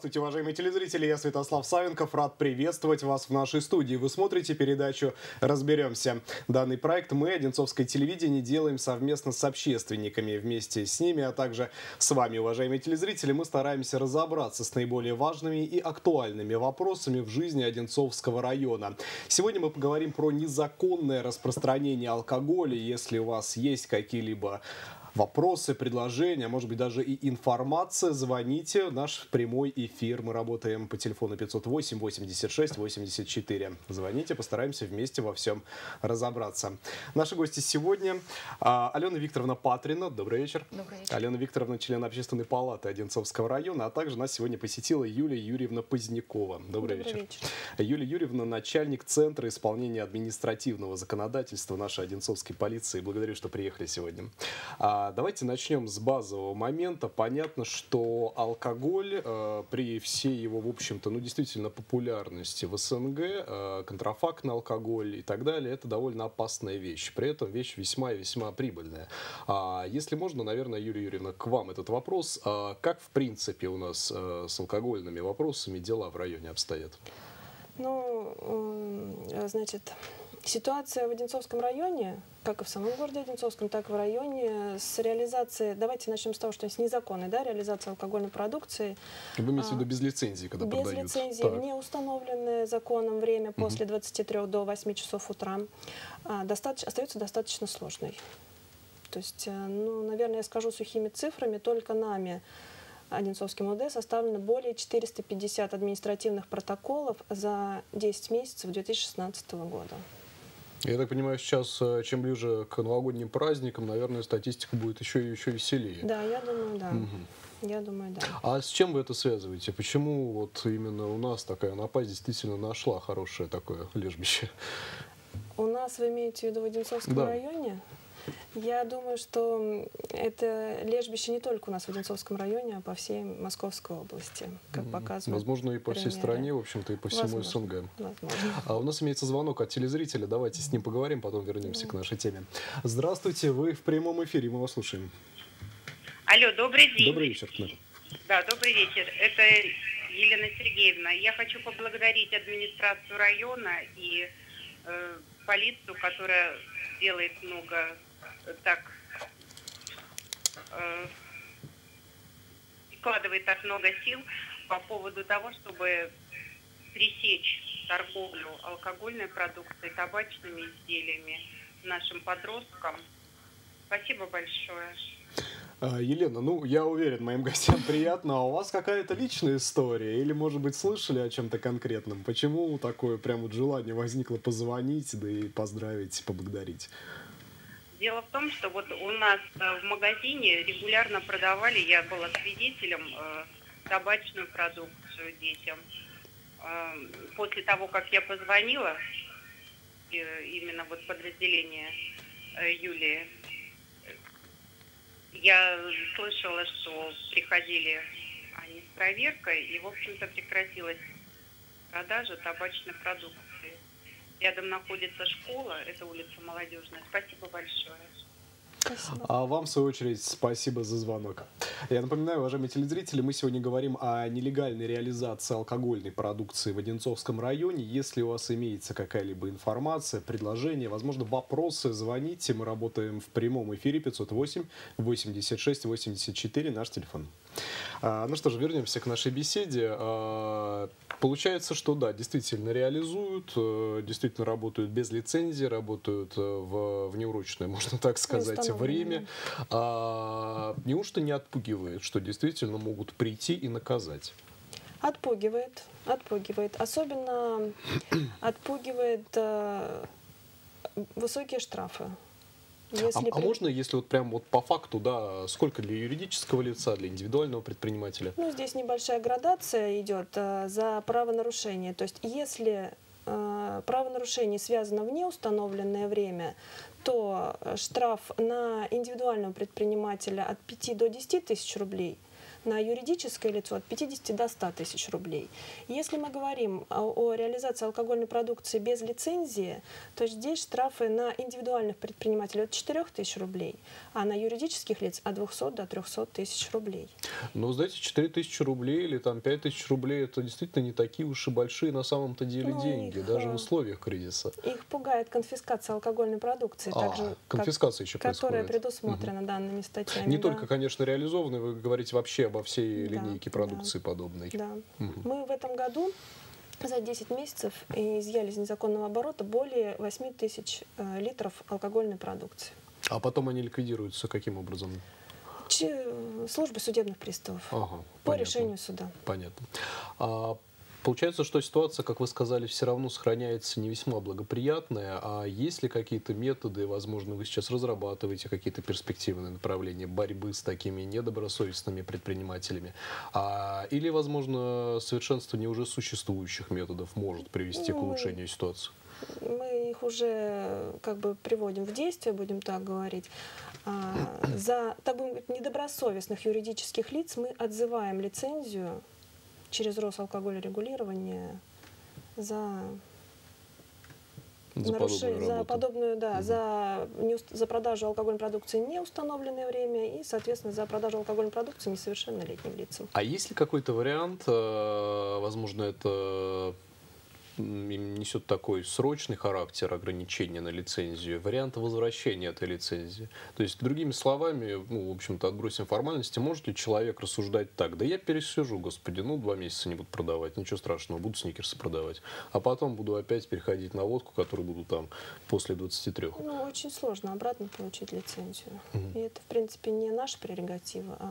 Здравствуйте, уважаемые телезрители, я Святослав Савенков, рад приветствовать вас в нашей студии. Вы смотрите передачу «Разберемся». Данный проект мы, Одинцовское телевидение, делаем совместно с общественниками. Вместе с ними, а также с вами, уважаемые телезрители, мы стараемся разобраться с наиболее важными и актуальными вопросами в жизни Одинцовского района. Сегодня мы поговорим про незаконное распространение алкоголя. Если у вас есть какие-либо вопросы, предложения, может быть даже и информация, звоните. Наш прямой эфир. Мы работаем по телефону 508 86 84. Звоните, постараемся вместе во всем разобраться. Наши гости сегодня а, Алена Викторовна Патрина. Добрый вечер. Добрый вечер. Алена Викторовна, член общественной палаты Одинцовского района, а также нас сегодня посетила Юлия Юрьевна Позднякова. Добрый, Добрый вечер. вечер. Юлия Юрьевна, начальник Центра исполнения административного законодательства нашей Одинцовской полиции. Благодарю, что приехали сегодня. А, давайте начнем с базового момента. Понятно, что алкоголь э, при всей его, в общем-то, ну, действительно популярности в СНГ, э, контрафактный алкоголь и так далее, это довольно опасная вещь. При этом вещь весьма и весьма прибыльная. А, если можно, наверное, Юлия Юрьевна, к вам этот вопрос. А, как, в принципе, у нас э, с алкогольными вопросами дела в районе обстоят? Ну, значит, ситуация в Одинцовском районе, как и в самом городе Одинцовском, так и в районе, с реализацией, давайте начнем с того, что есть незаконной да, реализация алкогольной продукции, Вы имеете в А, виду без лицензии, когда без продают? лицензии, Так. в неустановленное законом время после 23 до 8 часов утра, а, достаточно, остается достаточно сложной. То есть, э, ну, наверное, я скажу сухими цифрами, только нами, Одинцовским ОД, составлено более 450 административных протоколов за 10 месяцев 2016 года. Я так понимаю, сейчас, э, чем ближе к новогодним праздникам, наверное, статистика будет еще и еще веселее. Да, я думаю, да. Мгм. Я думаю, да. А с чем вы это связываете? Почему вот именно у нас такая напасть действительно нашла хорошее такое лежбище? У нас, вы имеете в виду в Одинцовском Да. районе? Я думаю, что это лежбище не только у нас в Одинцовском районе, а по всей Московской области, как показывают. Возможно, и по всей примеры. стране, в общем-то, и по всему Возможно. СНГ. Возможно. А у нас имеется звонок от телезрителя. Давайте с ним поговорим, потом вернемся к нашей теме. Здравствуйте, вы в прямом эфире, мы вас слушаем. Алло, добрый день. Добрый вечер. Да, добрый вечер. Это Елена Сергеевна. Я хочу поблагодарить администрацию района и э, полицию, которая делает много так э, вкладывает так много сил по поводу того, чтобы пресечь торговлю алкогольной продукцией, табачными изделиями нашим подросткам. Спасибо большое. А, Елена, ну, я уверен, моим гостям приятно. А у вас какая-то личная история? Или, может быть, слышали о чем-то конкретном? Почему такое прям вот желание возникло позвонить, да и поздравить, поблагодарить? Дело в том, что вот у нас э, в магазине регулярно продавали, я была свидетелем, э, табачную продукцию детям. Э, После того, как я позвонила, именно вот подразделение Юлии, я слышала, что приходили они с проверкой, и, в общем-то, прекратилась продажа табачной продукции. Рядом находится школа, это улица Молодежная. Спасибо большое. Спасибо. А вам, в свою очередь, спасибо за звонок. Я напоминаю, уважаемые телезрители, мы сегодня говорим о нелегальной реализации алкогольной продукции в Одинцовском районе. Если у вас имеется какая-либо информация, предложение, возможно, вопросы, звоните. Мы работаем в прямом эфире 508 86 84, наш телефон. А, Ну что же, вернемся к нашей беседе. А, Получается, что да, действительно реализуют, э, действительно работают без лицензии, работают э, в внеурочное, можно так сказать, время. А неужто не отпугивает, что действительно могут прийти и наказать? Отпугивает, отпугивает. Особенно отпугивает э, высокие штрафы. А, Если а при- можно, если вот прям вот по факту, да, сколько для юридического лица, для индивидуального предпринимателя? Ну, здесь небольшая градация идет э, за правонарушение. То есть, если э, правонарушение связано в неустановленное время, то э, штраф на индивидуального предпринимателя от 5 до 10 тысяч рублей, на юридическое лицо от 50 до 100 тысяч рублей. Если мы говорим о, реализации алкогольной продукции без лицензии, то здесь штрафы на индивидуальных предпринимателей от 4 тысяч рублей, а на юридических лиц от 200 до 300 тысяч рублей. Ну, знаете, 4 тысячи рублей или там 5 тысяч рублей, это действительно не такие уж и большие на самом-то деле ну, деньги, их, даже в э, условиях кризиса. Их пугает конфискация алкогольной продукции, а, также, конфискация как, еще которая предусмотрена угу. данными статьями. Не да. только, конечно, реализованные, вы говорите вообще обо всей да, линейке продукции да. подобной. Да. Угу. Мы в этом году за 10 месяцев изъяли из незаконного оборота более 8 тысяч э, литров алкогольной продукции. А потом они ликвидируются каким образом? Службы судебных приставов. Ага, по понятно. решению суда. Понятно. А Получается, что ситуация, как вы сказали, все равно сохраняется не весьма благоприятная. А есть ли какие-то методы, возможно, вы сейчас разрабатываете какие-то перспективные направления борьбы с такими недобросовестными предпринимателями? А, или, возможно, совершенствование уже существующих методов может привести к ну, улучшению ситуации? Мы их уже как бы приводим в действие, будем так говорить. А, за, так будем говорить, недобросовестных юридических лиц мы отзываем лицензию через Росалкогольрегулирование за за, наруш... подобную, за подобную, да, угу. за, не, за продажу алкогольной продукции не установленное время и, соответственно, за продажу алкогольной продукции несовершеннолетним лицам. А есть ли какой-то вариант, э, возможно, это несет такой срочный характер ограничения на лицензию, вариант возвращения этой лицензии. То есть, другими словами, ну, в общем-то, отбросим формальности, может ли человек рассуждать так, да я пересижу, господи, ну, два месяца не буду продавать, ничего страшного, буду сникерсы продавать, а потом буду опять переходить на водку, которую буду там после 23. Ну, очень сложно обратно получить лицензию. Угу. И это, в принципе, не наша прерогатива, а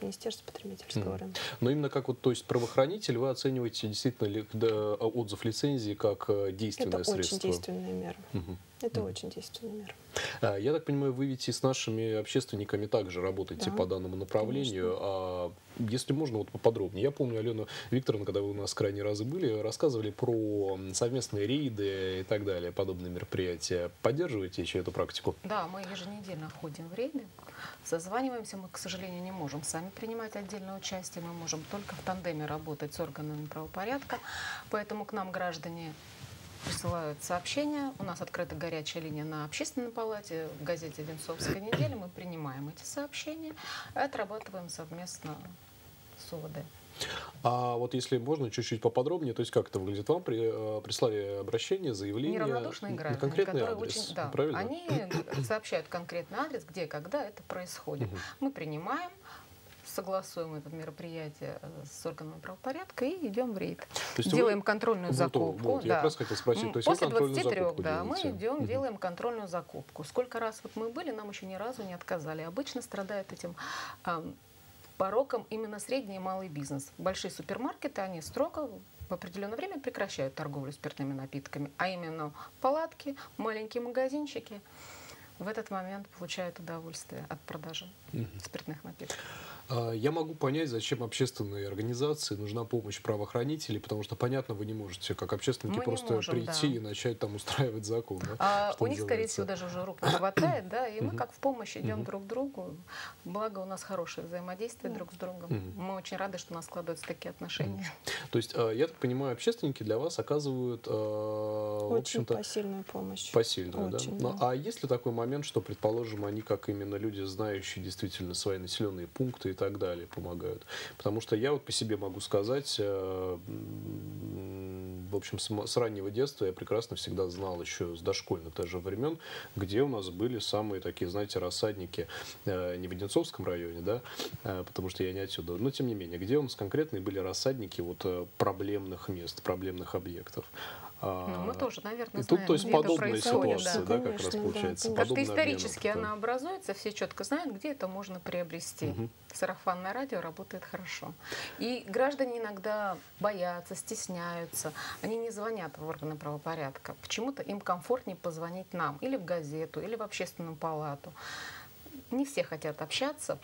Министерство потребительского mm. рынка. Но именно как вот, то есть правоохранитель, вы оцениваете действительно ли, да, отзыв лицензии как э, действенное Это средство? Это очень действенная мера. Угу. Это mm. очень действенная мера. Я так понимаю, вы ведь и с нашими общественниками также работаете да, по данному направлению. Конечно. А если можно, вот поподробнее. Я помню, Алена Викторовна, когда вы у нас крайние разы были, рассказывали про совместные рейды и так далее, подобные мероприятия. Поддерживаете еще эту практику? Да, мы еженедельно ходим в рейды. Созваниваемся, мы, к сожалению, не можем сами принимать отдельное участие, мы можем только в тандеме работать с органами правопорядка, поэтому к нам граждане присылают сообщения. У нас открыта горячая линия на общественной палате, в газете «Венцовская неделя». Мы принимаем эти сообщения и отрабатываем совместно с УВД. А вот если можно чуть-чуть поподробнее, то есть как это выглядит? Вам при, э, прислали обращение, заявление Неравнодушные граждане, конкретный адрес, очень, да, правильно? Они сообщают конкретный адрес, где, когда это происходит. Угу. Мы принимаем, согласуем это мероприятие э, с органами правопорядка и идем в рейд. То есть делаем вы... контрольную закупку. Вот, да. Я как раз хотел спросить. То есть После 23, да, мы идем, угу. делаем контрольную закупку. Сколько раз вот мы были, нам еще ни разу не отказали. Обычно страдает этим пороком именно средний и малый бизнес. Большие супермаркеты, они строго в определенное время прекращают торговлю спиртными напитками, а именно палатки, маленькие магазинчики в этот момент получают удовольствие от продажи спиртных напитков. А, я могу понять, зачем общественной организации нужна помощь правоохранителей, потому что, понятно, вы не можете, как общественники, Мы просто можем, прийти да. и начать там устраивать закон. Да, а, у них, скорее всего, даже уже рук не хватает, да, и мы как в помощь идем друг другу. Благо у нас хорошее взаимодействие друг с другом. Мы очень рады, что у нас складываются такие отношения. То есть, а, я так понимаю, общественники для вас оказывают, а, в общем-то... посильную помощь. Посильную, да? Ну, а есть ли такой момент, что, предположим, они, как именно люди, знающие действительно свои населенные пункты так далее помогают. Потому что я вот по себе могу сказать, э, в общем, с раннего детства я прекрасно всегда знал еще с дошкольных даже времен, где у нас были самые такие, знаете, рассадники э, не в Одинцовском районе, да, э, потому что я не отсюда, но тем не менее, где у нас конкретные были рассадники вот проблемных мест, проблемных объектов. А, ну, мы тоже, наверное, знаем, Тут, то есть, подобная ситуация, да, да, конечно, как раз получается. Да. Как-то исторически обменов, она образуется, все четко знают, где это можно приобрести. Угу. Сарафанное радио работает хорошо. И граждане иногда боятся, стесняются. Они не звонят в органы правопорядка. Почему-то им комфортнее позвонить нам или в газету, или в общественную палату. Не все хотят общаться,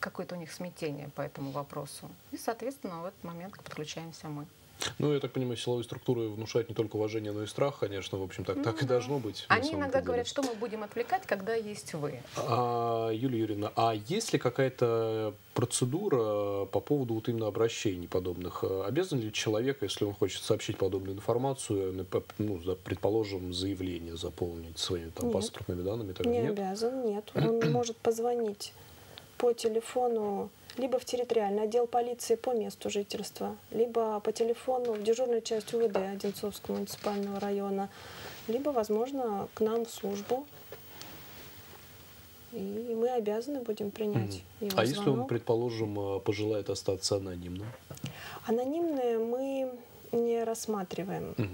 какое-то у них смятение по этому вопросу. И, соответственно, в этот момент подключаемся мы. Ну, я так понимаю, силовые структуры внушают не только уважение, но и страх, конечно, в общем, так, ну, так и должно быть. Они иногда деле. говорят, что мы будем отвлекать, когда есть вы. А, Юлия Юрьевна, а есть ли какая-то процедура по поводу вот именно обращений подобных? Обязан ли человек, если он хочет сообщить подобную информацию, ну, предположим, заявление заполнить своими там, нет. паспортными данными? Так, не нет? обязан, нет. Он может позвонить по телефону либо в территориальный отдел полиции по месту жительства, либо по телефону в дежурную часть УВД Одинцовского муниципального района, либо, возможно, к нам в службу. И мы обязаны будем принять угу. его А звонок. если он, предположим, э, пожелает остаться анонимным? Анонимные мы не рассматриваем. Угу.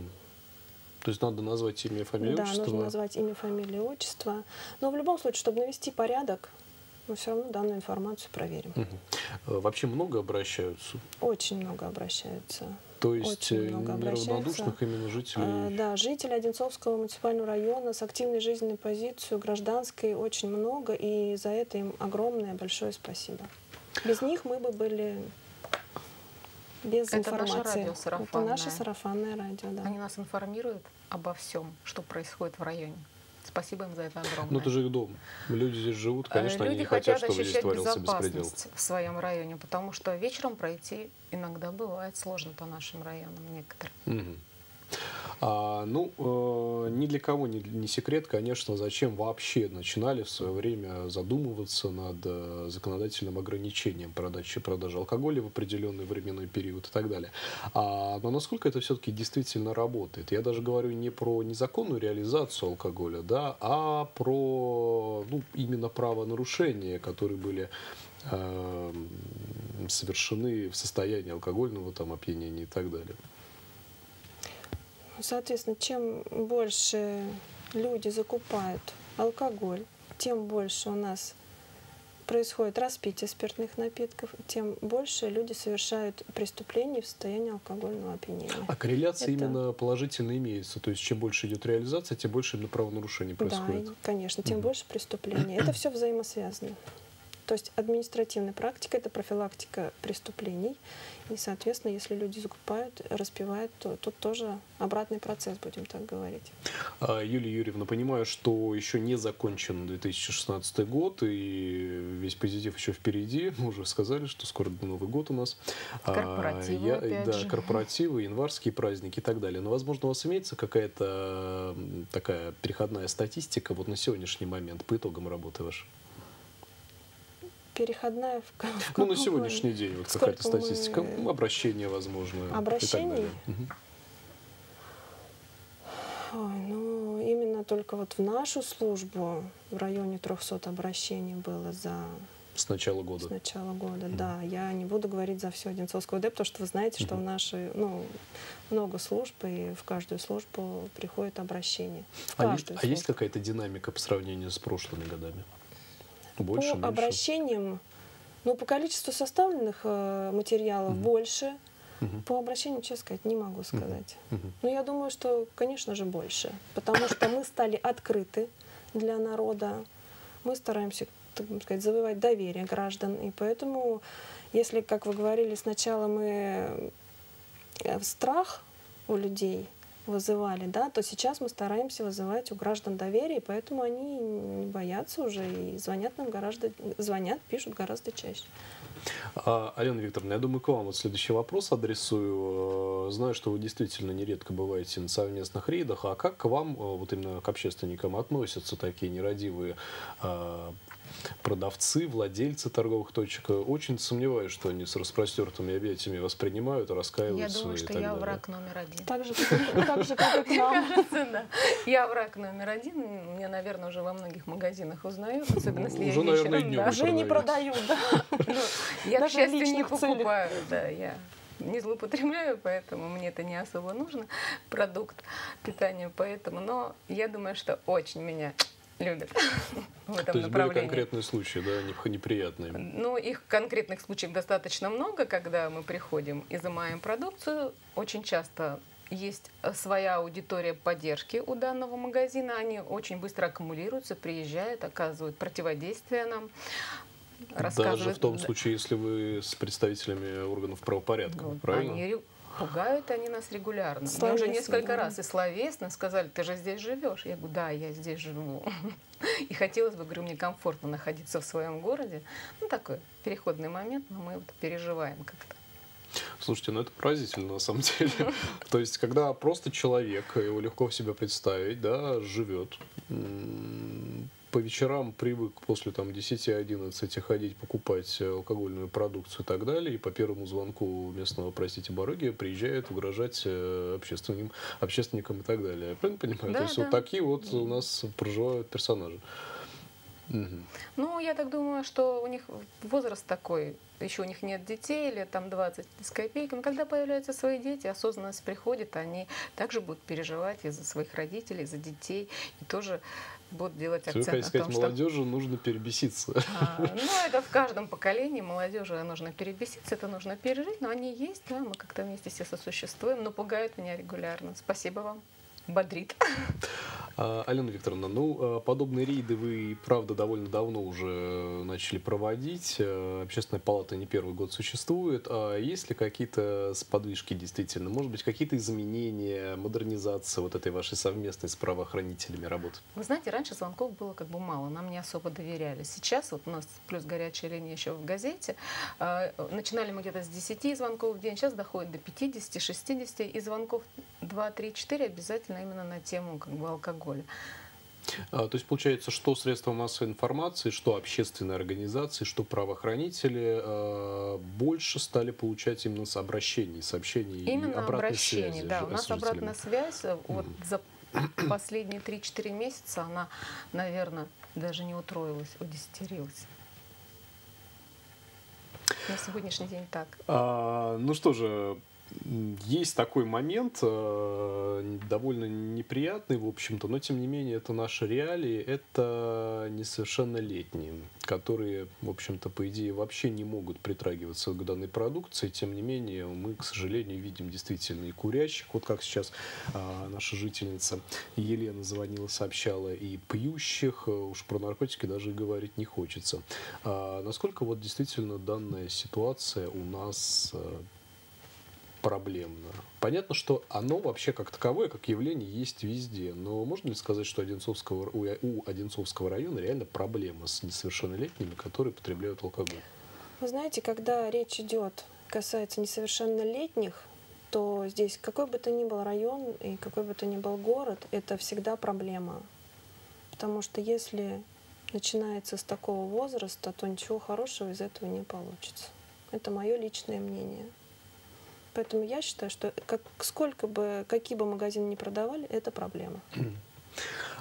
То есть надо назвать имя, фамилию, да, отчество? Да, нужно назвать имя, фамилию, отчество. Но в любом случае, чтобы навести порядок, мы все равно данную информацию проверим. Угу. Вообще много обращаются? Очень много обращаются. То есть много неравнодушных именно жителей? А, да, жители Одинцовского муниципального района с активной жизненной позицией, гражданской очень много, и за это им огромное большое спасибо. Без них мы бы были без это информации. Наше радио сарафанное. Это наше сарафанное радио, да. Они нас информируют обо всем, что происходит в районе. Спасибо им за это огромное. Ну, это же их дом. Люди здесь живут, э, конечно, Люди они не хотят, чтобы здесь творился беспредел. в своем районе, потому что вечером пройти иногда бывает сложно по нашим районам некоторым. Угу. А, ну, э, ни для кого не, не секрет, конечно, зачем вообще начинали в свое время задумываться над э, законодательным ограничением продачи продажи алкоголя в определенный временной период и так далее. А, но насколько это все-таки действительно работает? Я даже говорю не про незаконную реализацию алкоголя, да, а про ну, именно правонарушения, которые были э, совершены в состоянии алкогольного там, опьянения и так далее. Соответственно, чем больше люди закупают алкоголь, тем больше у нас происходит распитие спиртных напитков, тем больше люди совершают преступлений в состоянии алкогольного опьянения. А корреляция Это... именно положительно имеется? То есть чем больше идет реализация, тем больше правонарушений происходит? Да, конечно, тем угу. больше преступлений. Это все взаимосвязано. То есть административная практика – это профилактика преступлений. И, соответственно, если люди закупают, распивают, то тут тоже обратный процесс, будем так говорить. А, Юлия Юрьевна, понимаю, что еще не закончен 2016 год, и весь позитив еще впереди. Мы уже сказали, что скоро Новый год у нас. А, корпоративы, Я, опять да, же. корпоративы, январские праздники и так далее. Но, возможно, у вас имеется какая-то такая переходная статистика вот на сегодняшний момент по итогам работы вашей? Переходная в, в Ну, на сегодняшний день вот какая-то статистика, мы... Ну, обращение, возможно. Обращений? Ой, ну, именно только вот в нашу службу в районе 300 обращений было за с начала года. С начала года, mm. да. Я не буду говорить за все Одинцовское ОД, потому что вы знаете, что mm-hmm. в нашей, ну, много служб, и в каждую службу приходит обращение. а, есть, а есть какая-то динамика по сравнению с прошлыми годами? Больше, по меньше? обращениям, ну, по количеству составленных э, материалов угу. больше. Угу. По обращению, честно сказать, не могу сказать. Угу. Но я думаю, что, конечно же, больше. Потому что мы стали открыты для народа. Мы стараемся, так сказать, завоевать доверие граждан. И поэтому, если, как вы говорили, сначала мы э, страх у людей – вызывали, да, то сейчас мы стараемся вызывать у граждан доверие, поэтому они не боятся уже и звонят нам гораздо, звонят, пишут гораздо чаще. А, Алена Викторовна, я думаю, к вам вот следующий вопрос адресую. Э, знаю, что вы действительно нередко бываете на совместных рейдах. А как к вам, э, вот именно к общественникам, относятся такие нерадивые э, продавцы, владельцы торговых точек. Очень сомневаюсь, что они с распростертыми объятиями воспринимают, раскаиваются. Я думаю, что я далее. враг номер один. Так же, так же как и к нам. Я враг номер один. Меня, наверное, уже во многих магазинах узнают, особенно если я вечером. Уже не продают, я, к счастью, не покупаю, да, я не злоупотребляю, поэтому мне это не особо нужно, продукт питания, поэтому, но я думаю, что очень меня любят в этом То есть были конкретные случаи, да, неприятные? Ну, их конкретных случаев достаточно много, когда мы приходим, изымаем продукцию. Очень часто есть своя аудитория поддержки у данного магазина. Они очень быстро аккумулируются, приезжают, оказывают противодействие нам. Даже в том случае, если вы с представителями органов правопорядка, вот, правильно? Они Пугают они нас регулярно. Словесно, Мне уже несколько да. раз и словесно сказали, ты же здесь живешь. Я говорю, да, я здесь живу. И хотелось бы, говорю, мне комфортно находиться в своем городе. Ну, такой переходный момент, но мы вот переживаем как-то. Слушайте, ну это поразительно на самом деле. То есть, когда просто человек, его легко в себя представить, да, живет, по вечерам привык после там 10-11 ходить покупать алкогольную продукцию и так далее, и по первому звонку местного, простите, барыги приезжает угрожать э, общественным, общественникам и так далее. Я правильно понимаю? Да, То есть да. вот такие вот у нас проживают персонажи. Угу. Ну, я так думаю, что у них возраст такой, еще у них нет детей, лет там 20 с копейками. Когда появляются свои дети, осознанность приходит, они также будут переживать из-за своих родителей, за детей, и тоже будут делать акцент Вы на сказать, том, молодежи что... нужно перебеситься. А, ну, это в каждом поколении молодежи нужно перебеситься, это нужно пережить, но они есть, да, мы как-то вместе все сосуществуем, но пугают меня регулярно. Спасибо вам бодрит. А, Алена Викторовна, ну, а, подобные рейды вы, правда, довольно давно уже начали проводить. А, Общественная палата не первый год существует. А есть ли какие-то сподвижки действительно? Может быть, какие-то изменения, модернизация вот этой вашей совместной с правоохранителями работы? Вы знаете, раньше звонков было как бы мало, нам не особо доверяли. Сейчас вот у нас плюс горячая линия еще в газете. Начинали мы где-то с 10 звонков в день, сейчас доходит до 50, 60, и звонков 2, 3, 4 обязательно именно на тему как бы, алкоголя. А, то есть получается, что средства массовой информации, что общественные организации, что правоохранители э, больше стали получать именно с обращений, сообщений именно и обратной обращений, связи. Да, у нас обратная связь mm. вот за последние 3-4 месяца она, наверное, даже не утроилась, удесятерилась. На сегодняшний день так. А, ну что же, есть такой момент, э, довольно неприятный, в общем-то, но тем не менее это наши реалии, это несовершеннолетние, которые, в общем-то, по идее вообще не могут притрагиваться к данной продукции, тем не менее мы, к сожалению, видим действительно и курящих, вот как сейчас а, наша жительница Елена звонила, сообщала, и пьющих, уж про наркотики даже говорить не хочется. А насколько вот действительно данная ситуация у нас э, проблемно. Понятно, что оно вообще как таковое, как явление, есть везде. Но можно ли сказать, что Одинцовского, у, Одинцовского района реально проблема с несовершеннолетними, которые потребляют алкоголь? Вы знаете, когда речь идет, касается несовершеннолетних, то здесь какой бы то ни был район и какой бы то ни был город, это всегда проблема. Потому что если начинается с такого возраста, то ничего хорошего из этого не получится. Это мое личное мнение. Поэтому я считаю, что как, сколько бы, какие бы магазины ни продавали, это проблема.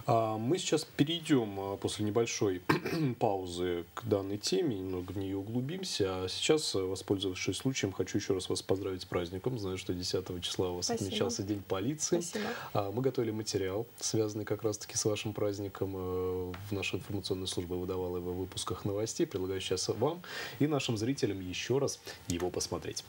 А, мы сейчас перейдем а, после небольшой паузы к данной теме, немного в нее углубимся. А сейчас, воспользовавшись случаем, хочу еще раз вас поздравить с праздником. Знаю, что 10 числа у вас Спасибо. отмечался День полиции. Спасибо. Мы готовили материал, связанный как раз-таки с вашим праздником. В наша информационная служба выдавала его в выпусках новостей. Предлагаю сейчас вам и нашим зрителям еще раз его посмотреть.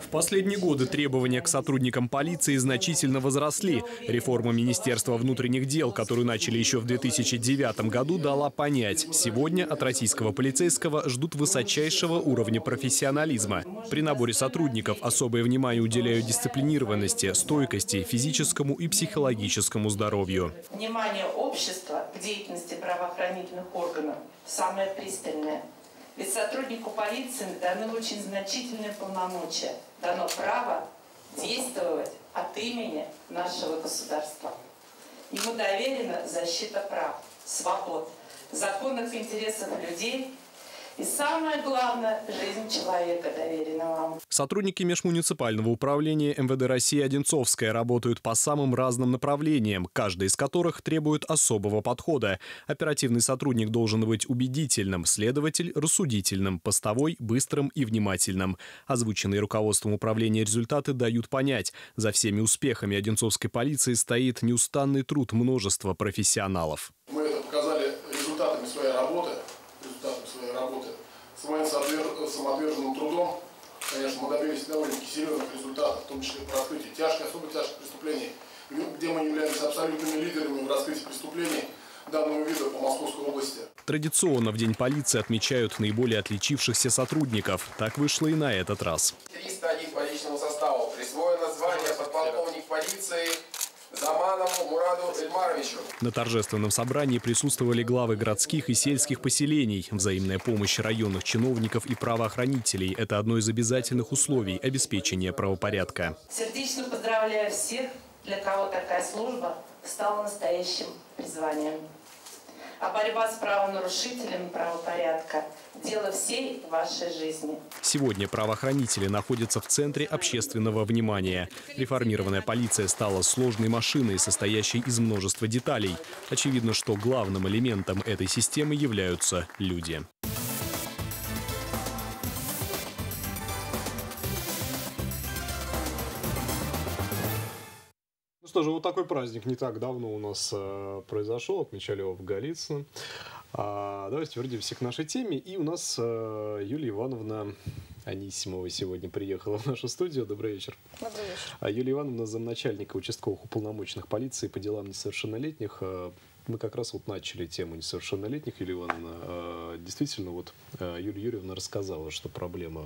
В последние годы требования к сотрудникам полиции значительно возросли. Реформа Министерства внутренних дел, которую начали еще в 2009 году, дала понять, сегодня от российского полицейского ждут высочайшего уровня профессионализма. При наборе сотрудников особое внимание уделяют дисциплинированности, стойкости, физическому и психологическому здоровью. Внимание общества к деятельности правоохранительных органов самое пристальное – ведь сотруднику полиции даны очень значительные полномочия, дано право действовать от имени нашего государства. Ему доверена защита прав, свобод, законных интересов людей – и самое главное – жизнь человека доверена вам. Сотрудники межмуниципального управления МВД России Одинцовская работают по самым разным направлениям, каждый из которых требует особого подхода. Оперативный сотрудник должен быть убедительным, следователь – рассудительным, постовой – быстрым и внимательным. Озвученные руководством управления результаты дают понять, за всеми успехами Одинцовской полиции стоит неустанный труд множества профессионалов. Мы это показали своим самоотверженным трудом, конечно, мы добились довольно-таки серьезных результатов, в том числе по раскрытию тяжких, особо тяжких преступлений, где мы являемся абсолютными лидерами в раскрытии преступлений данного вида по Московской области. Традиционно в День полиции отмечают наиболее отличившихся сотрудников. Так вышло и на этот раз. 301 по личному составу присвоено полиции Эльмаровичу. На торжественном собрании присутствовали главы городских и сельских поселений. Взаимная помощь районных чиновников и правоохранителей – это одно из обязательных условий обеспечения правопорядка. Сердечно поздравляю всех, для кого такая служба стала настоящим призванием а борьба с правонарушителями правопорядка – дело всей вашей жизни. Сегодня правоохранители находятся в центре общественного внимания. Реформированная полиция стала сложной машиной, состоящей из множества деталей. Очевидно, что главным элементом этой системы являются люди. Что же, вот такой праздник не так давно у нас э, произошел, отмечали его в Голицыно. А, давайте вернемся к нашей теме. И у нас э, Юлия Ивановна Анисимова сегодня приехала в нашу студию. Добрый вечер. Добрый вечер. А Юлия Ивановна, замначальника участковых уполномоченных полиции по делам несовершеннолетних. Э, мы как раз вот начали тему несовершеннолетних, Юлия Ивановна. Э, действительно, вот э, Юлия Юрьевна рассказала, что проблема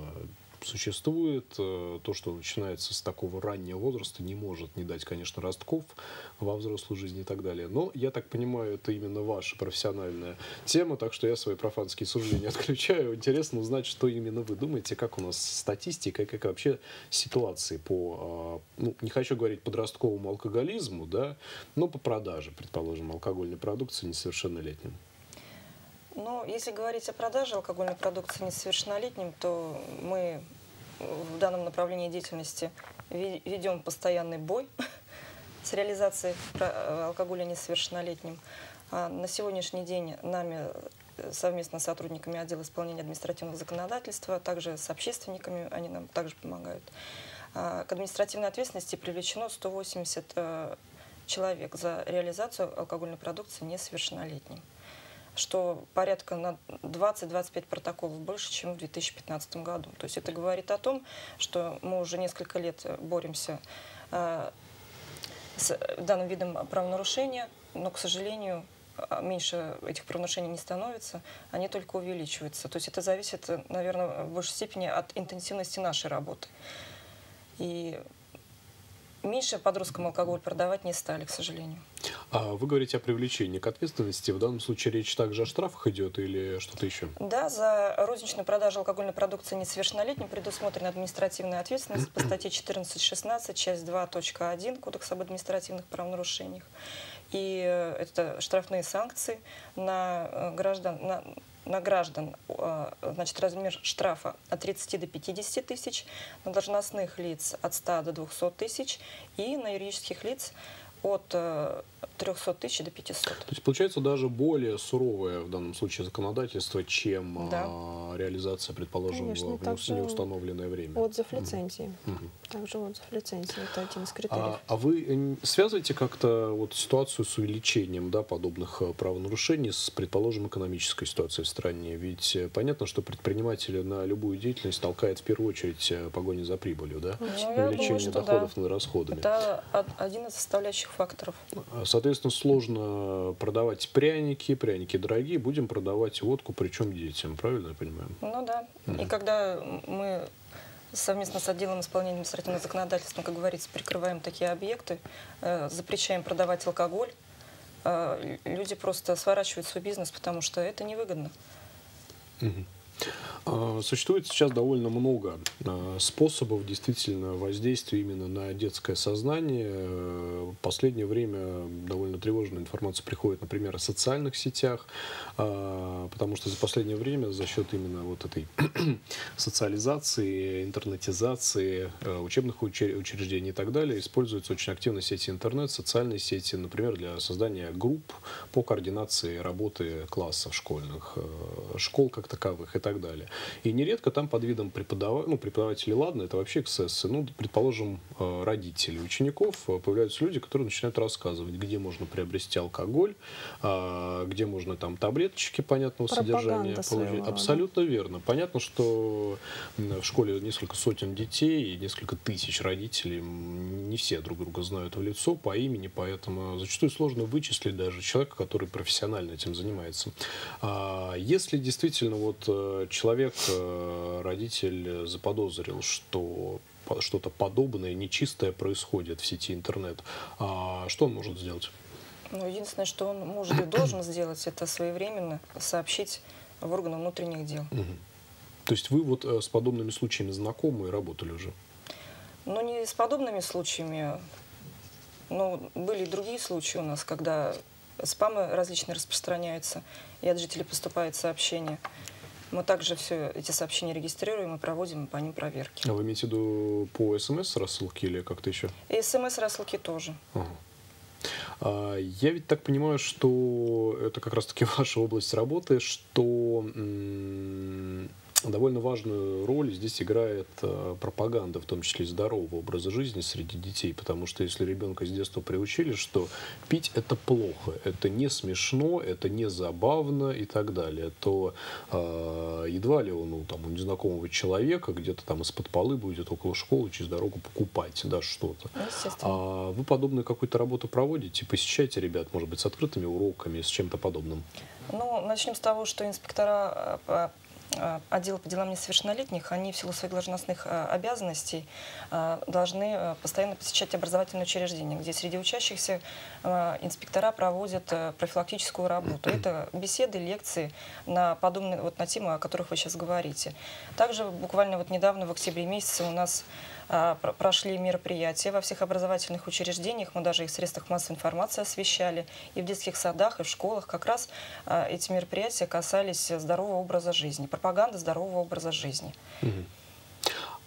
существует. Э, то, что начинается с такого раннего возраста, не может не дать, конечно, ростков во взрослую жизнь и так далее. Но, я так понимаю, это именно ваша профессиональная тема, так что я свои профанские суждения отключаю. Интересно узнать, что именно вы думаете, как у нас статистика, как вообще ситуации по, а, ну, не хочу говорить подростковому алкоголизму, да, но по продаже, предположим, алкогольной продукции несовершеннолетним. Ну, если говорить о продаже алкогольной продукции несовершеннолетним, то мы в данном направлении деятельности ведем постоянный бой с реализацией алкоголя несовершеннолетним. А на сегодняшний день нами э, совместно с сотрудниками отдела исполнения административного законодательства, а также с общественниками, они нам также помогают. А, к административной ответственности привлечено 180 э, человек за реализацию алкогольной продукции несовершеннолетним что порядка на 20-25 протоколов больше, чем в 2015 году. То есть это говорит о том, что мы уже несколько лет боремся э, с данным видом правонарушения, но, к сожалению, а, меньше этих правонарушений не становится, они только увеличиваются. То есть это зависит, наверное, в большей степени от интенсивности нашей работы. И меньше подросткам алкоголь продавать не стали, к сожалению. А вы говорите о привлечении к ответственности. В данном случае речь также о штрафах идет или что-то еще? Да, за розничную продажу алкогольной продукции несовершеннолетним предусмотрена административная ответственность по статье 14.16, часть 2.1 Кодекса об административных правонарушениях. И э, это штрафные санкции на э, граждан, на на граждан э, значит, размер штрафа от 30 до 50 тысяч, на должностных лиц от 100 до 200 тысяч и на юридических лиц от 300 тысяч до 500. То есть получается даже более суровое в данном случае законодательство, чем да. а, реализация, предположим, Конечно, в также неустановленное время. Отзыв лицензии. Угу. Также отзыв лицензии это один из критериев. А, а вы связываете как-то вот ситуацию с увеличением да, подобных э, правонарушений с, предположим, экономической ситуацией в стране? Ведь э, понятно, что предприниматели на любую деятельность толкает в первую очередь э, погони за прибылью, да? Ну, Увеличение думаю, доходов да. над расходами. Это один из составляющих факторов. Соответственно, сложно продавать пряники, пряники дорогие, будем продавать водку, причем детям, правильно я понимаю? Ну да. Mm. И когда мы совместно с отделом исполнения административного законодательства, как говорится, прикрываем такие объекты, э, запрещаем продавать алкоголь, э, люди просто сворачивают свой бизнес, потому что это невыгодно. Mm-hmm. А, существует сейчас довольно много а, способов действительно воздействия именно на детское сознание. В последнее время довольно тревожная информация приходит, например, о социальных сетях, а, потому что за последнее время за счет именно вот этой социализации, интернетизации учебных учреждений и так далее используются очень активно сети интернет, социальные сети, например, для создания групп по координации работы классов школьных, школ как таковых и так далее. И нередко там под видом преподавателей, ну, преподавателей, ладно, это вообще эксцессы, ну, предположим, э, родителей учеников, э, появляются люди, которые начинают рассказывать, где можно приобрести алкоголь, а, где можно там таблеточки понятного Пропаганда содержания получить. Абсолютно верно. Понятно, что в школе несколько сотен детей и несколько тысяч родителей, не все друг друга знают в лицо по имени, поэтому зачастую сложно вычислить даже человека, который профессионально этим занимается. А если действительно вот э, человек, э, родитель заподозрил, что что-то подобное, нечистое происходит в сети интернет, а что он может сделать? Ну, единственное, что он может и должен сделать, это своевременно сообщить в органы внутренних дел. Угу. То есть вы вот э, с подобными случаями знакомы и работали уже? Ну, не с подобными случаями, но были и другие случаи у нас, когда спамы различные распространяются, и от жителей поступает сообщение. Мы также все эти сообщения регистрируем и проводим по ним проверки. А вы имеете в виду по смс-рассылке или как-то еще? И смс-рассылки тоже. Ага. А, я ведь так понимаю, что это как раз-таки ваша область работы, что довольно важную роль здесь играет э, пропаганда, в том числе здорового образа жизни среди детей, потому что если ребенка с детства приучили, что пить это плохо, это не смешно, это не забавно и так далее, то э, едва ли он ну, там, у незнакомого человека где-то там из-под полы будет около школы через дорогу покупать да, что-то. А вы подобную какую-то работу проводите, посещаете ребят, может быть, с открытыми уроками, с чем-то подобным? Ну, начнем с того, что инспектора Э, отдела по делам несовершеннолетних, они в силу своих должностных э, обязанностей э, должны постоянно посещать образовательные учреждения, где среди учащихся инспектора проводят профилактическую работу. Это беседы, лекции на подобные вот на темы, о которых вы сейчас говорите. Также буквально вот недавно в октябре месяце у нас прошли мероприятия во всех образовательных учреждениях, мы даже их в средствах массовой информации освещали, и в детских садах, и в школах. Как раз а, эти мероприятия касались здорового образа жизни, пропаганды здорового образа жизни.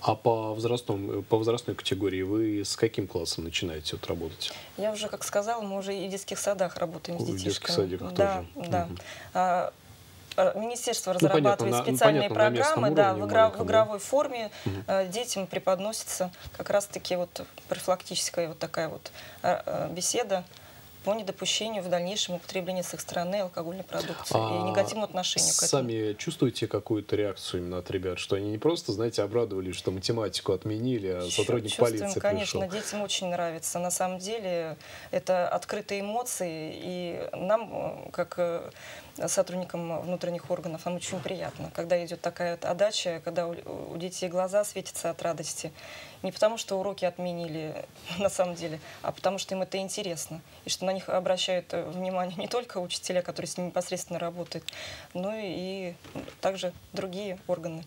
А по, возрастном, по возрастной категории вы с каким классом начинаете вот работать? Я уже, как сказала, мы уже и в детских садах работаем с детишками. В детских садиках да, тоже? Да, угу. Э, министерство разрабатывает ну, понятно, специальные на, программы, да, в, игра, в игровой форме угу. детям преподносится как раз-таки вот профилактическая вот такая вот э, беседа по недопущению в дальнейшем употребления с их стороны алкогольной продукции а и негативному отношению к этому. Сами чувствуете какую-то реакцию именно от ребят, что они не просто, знаете, обрадовались, что математику отменили, а сотрудник Чувствуем, полиции конечно, пришел. детям очень нравится. На самом деле это открытые эмоции, и нам, как э, сотрудникам внутренних органов, нам очень приятно, когда идет такая вот отдача, когда у детей глаза светятся от радости. Не потому, что уроки отменили, на самом деле, а потому, что им это интересно. И что на них обращают э, внимание не только учителя, которые с ними непосредственно работают, но и также другие органы.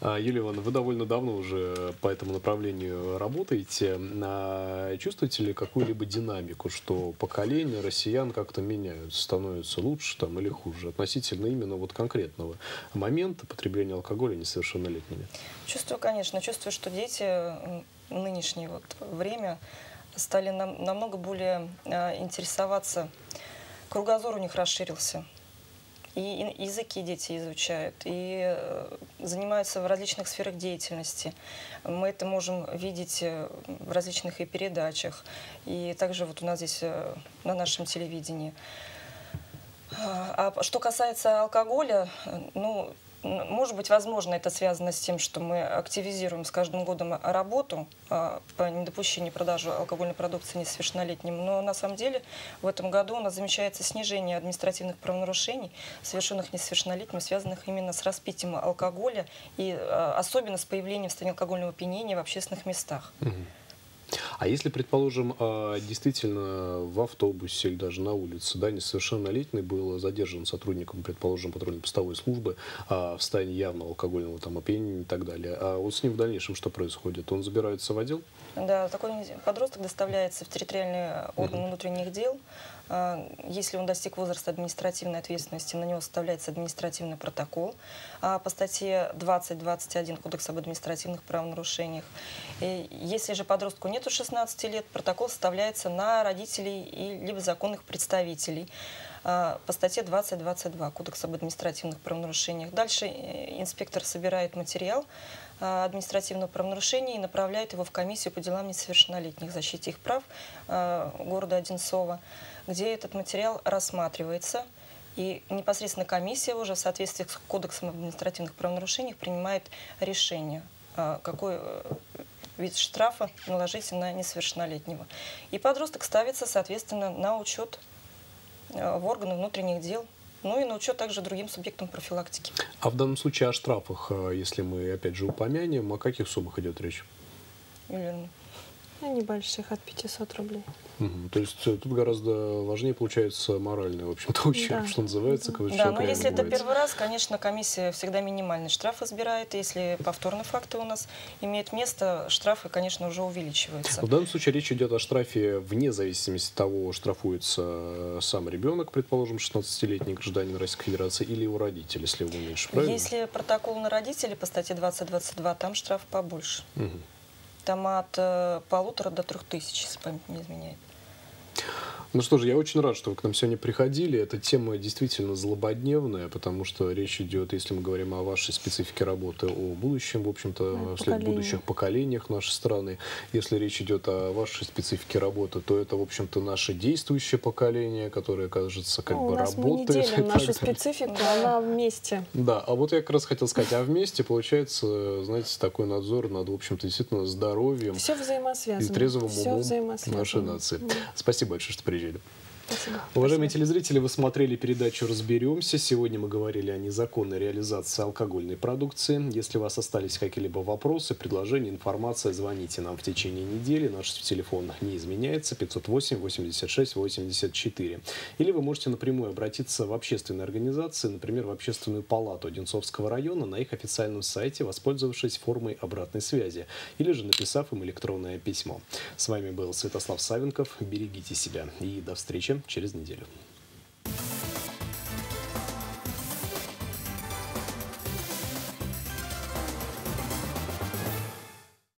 А, Юлия Ивановна, вы довольно давно уже по этому направлению работаете. А, чувствуете ли какую-либо динамику, что поколения россиян как-то меняются, становятся лучше там, или хуже, относительно именно вот конкретного момента потребления алкоголя несовершеннолетними? Чувствую, конечно. Чувствую, что дети нынешнее вот время стали нам, намного более э, интересоваться. Кругозор у них расширился и языки дети изучают, и э, занимаются в различных сферах деятельности. Мы это можем видеть э, в различных и передачах, и также вот у нас здесь э, на нашем телевидении. А, а что касается алкоголя, ну, может быть, возможно, это связано с тем, что мы активизируем с каждым годом работу а, по недопущению продажи алкогольной продукции несовершеннолетним. Но на самом деле в этом году у нас замечается снижение административных правонарушений, совершенных несовершеннолетними, связанных именно с распитием алкоголя и а, особенно с появлением в состояния алкогольного опьянения в общественных местах. Угу. А если, предположим, а, действительно в автобусе или даже на улице, да, несовершеннолетний был задержан сотрудником, предположим, патрульно-постовой службы а, в состоянии явного алкогольного там, опьянения и так далее, а вот с ним в дальнейшем что происходит? Он забирается в отдел? Да, такой подросток доставляется в территориальный орган угу. внутренних дел, если он достиг возраста административной ответственности, на него составляется административный протокол а, по статье 20.21 Кодекса об административных правонарушениях. И если же подростку нету 16 лет, протокол составляется на родителей и либо законных представителей а, по статье 20.22 Кодекса об административных правонарушениях. Дальше э, инспектор собирает материал административного правонарушения и направляет его в комиссию по делам несовершеннолетних, защите их прав города Одинцова где этот материал рассматривается, и непосредственно комиссия уже в соответствии с Кодексом административных правонарушений принимает решение, а, какой э, вид штрафа наложить на несовершеннолетнего. И подросток ставится, соответственно, на учет э, в органы внутренних дел, ну и на учет также другим субъектам профилактики. А в данном случае о штрафах, э, если мы опять же упомянем, о каких суммах идет речь? Юлия Небольших, от 500 рублей. Угу. То есть э, тут гораздо важнее получается моральное, в общем-то, ущерб, да. что называется, когда Да, но если это первый раз, конечно, комиссия всегда минимальный штраф избирает. Если повторные факты у нас имеют место, штрафы, конечно, уже увеличиваются. В данном случае речь идет о штрафе вне зависимости от того, штрафуется э, сам ребенок, предположим, 16-летний гражданин Российской Федерации, или его родители, если его меньше, правильно? Если протокол на родителей по статье 2022, там штраф побольше. Угу. От э, полутора до трех тысяч, если не изменяет. Ну что ж, я очень рад, что вы к нам сегодня приходили. Эта тема действительно злободневная, потому что речь идет, если мы говорим о вашей специфике работы, о будущем, в общем-то, вслед будущих поколениях нашей страны. Если речь идет о вашей специфике работы, то это, в общем-то, наше действующее поколение, которое, кажется, как ну, бы работает. Мы не делим нашу специфику, она вместе. Да, а вот я как раз хотел сказать, а вместе получается, знаете, такой надзор над, в общем-то, действительно здоровьем. Все взаимосвязано. И трезвым умом нашей нации. Спасибо большое, что приезжали. Спасибо. Уважаемые Спасибо. телезрители, вы смотрели передачу «Разберемся». Сегодня мы говорили о незаконной реализации алкогольной продукции. Если у вас остались какие-либо вопросы, предложения, информация, звоните нам в течение недели. Наш телефон не изменяется 508 86 84. Или вы можете напрямую обратиться в общественные организации, например, в общественную палату Одинцовского района на их официальном сайте, воспользовавшись формой обратной связи, или же написав им электронное письмо. С вами был Святослав Савенков. Берегите себя и до встречи через неделю.